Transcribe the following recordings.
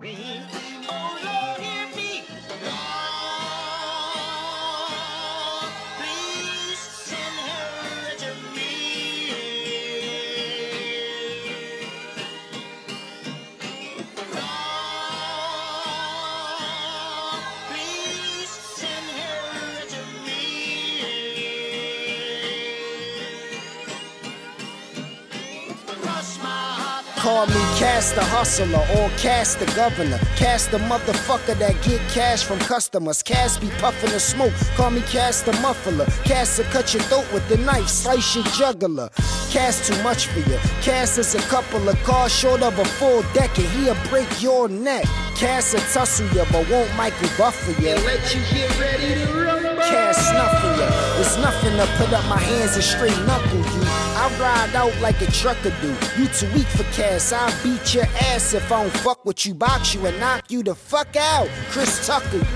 We. Call me Cass the hustler or Cass the governor. Cass the motherfucker that get cash from customers. Cass be puffing the smoke. Call me Cass the muffler. Cass to cut your throat with the knife, slice your jugular. Cass too much for you. Cass is a couple of cars short of a full decade. He'll break your neck. Cass will tussle you, but won't Michael Buffer you. And let you get ready to rumble. You. It's nothing to put up my hands and straight knuckle you. I ride out like a trucker do. You too weak for cash. I'll beat your ass if I don't fuck with you, box you, and knock you the fuck out. Chris Tucker.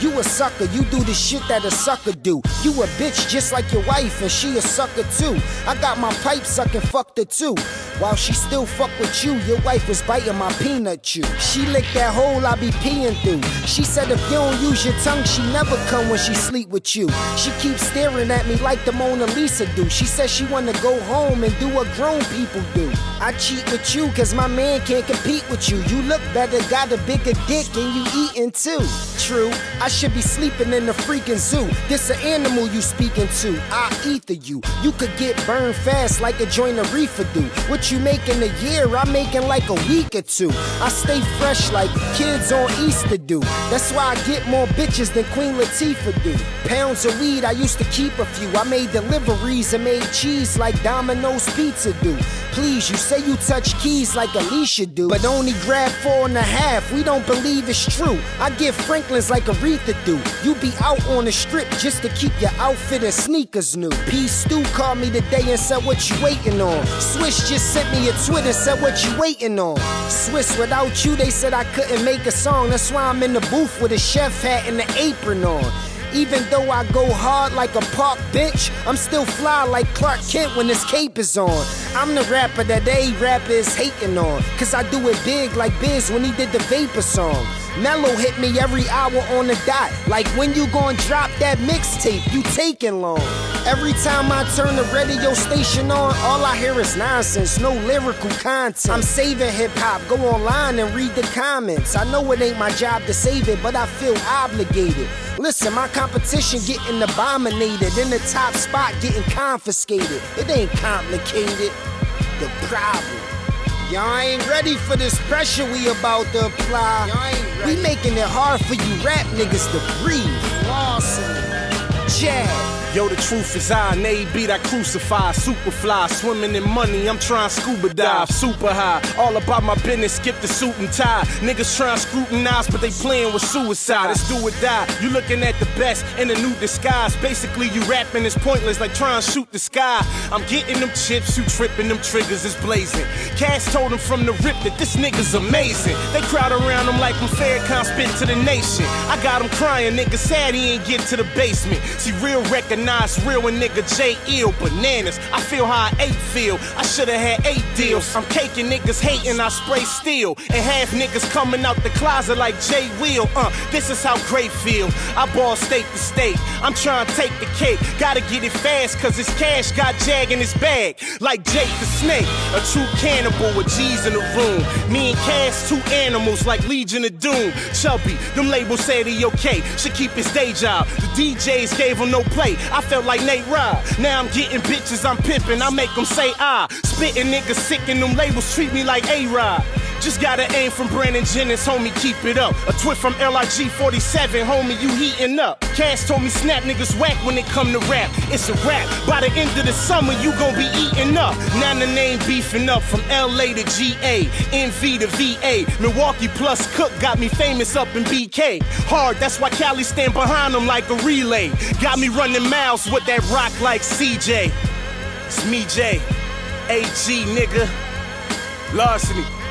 You a sucker, you do the shit that a sucker do. You a bitch just like your wife, and she a sucker too. I got my pipe sucking, fucked her too. While she still fuck with you, your wife was biting my peanut chew. She licked that hole I be peeing through. She said if you don't use your tongue, she never come when she sleep with you. She keeps staring at me like the Mona Lisa do. She says she wanna go home and do what grown people do. I cheat with you cause my man can't compete with you. You look better, got a bigger dick, and you eating too. True, I should be sleeping in the freaking zoo. This an animal you speaking to. I ether you. You could get burned fast like a joint of reefer do. What you make in a year, I'm making like a week or two. I stay fresh like kids on Easter do. That's why I get more bitches than Queen Latifah do. Pounds of weed, I used to keep a few. I made deliveries and made cheese like Domino's Pizza do. Please, you say you touch keys like Alicia do, but only grab four and a half. We don't believe it's true. I give Franklin's like Aretha do. You be out on the strip just to keep your outfit and sneakers new. P Stu called me today and said, What you waiting on? Swizz just sent me a Twitter, said, What you waiting on? Swizz, without you, they said I couldn't make a song. That's why I'm in the booth with a chef hat and an apron on. Even though I go hard like a park bitch, I'm still fly like Clark Kent when his cape is on. I'm the rapper that they rappers hating on. Cause I do it big like Biz when he did the Vapor song. Mellow hit me every hour on the dot. Like when you gon' drop that mixtape, you taking long. Every time I turn the radio station on, all I hear is nonsense, no lyrical content. I'm saving hip hop, go online and read the comments. I know it ain't my job to save it, but I feel obligated. Listen, my competition getting abominated, in the top spot getting confiscated. It ain't complicated. The problem. Y'all ain't ready for this pressure we about to apply. We making it hard for you rap niggas to breathe. Lawson, Chad. Yo, the truth is I, and they beat I crucify. Superfly, swimming in money, I'm trying scuba dive. Super high, all about my business, skip the suit and tie. Niggas trying scrutinize, but they playing with suicide. It's do or die. You looking at the best in a new disguise. Basically, you rapping is pointless, like trying to shoot the sky. I'm getting them chips, you tripping, them triggers is blazing. Cass told him from the rip that this nigga's amazing. They crowd around him like I'm Farrakhan spit to the nation. I got him crying, nigga sad he ain't get to the basement. See, real recognize real and nigga J ill bananas. I feel how I eight feel. I shoulda had eight deals. I'm caking niggas hating, I spray steel. And half niggas coming out the closet like Jay Will. Uh, this is how great feel. I ball state to state. I'm trying to take the cake. Gotta get it fast, cause this cash got Jag in his bag. Like Jake the Snake, a true cannibal with G's in the room. Me and Cass, two animals like Legion of Doom. Chubby, them labels say he okay. Should keep his day job. The DJs gave him no play. I felt like Nate Rod. Now I'm getting bitches, I'm pimping. I make them say ah. Spitting niggas sick and them labels treat me like A-Rod. Just gotta aim from Brandon Jennings, homie, keep it up. A twit from LIG 47, homie, you heating up. Cass told me snap niggas whack when it come to rap. It's a rap. By the end of the summer, you gon' be eating up. Now the name beefing up from LA to GA, NV to VA. Milwaukee plus Cook got me famous up in BK. Hard, that's why Cali stand behind them like a relay. Got me running miles with that rock like CJ. It's me, J. AG, nigga. Larceny.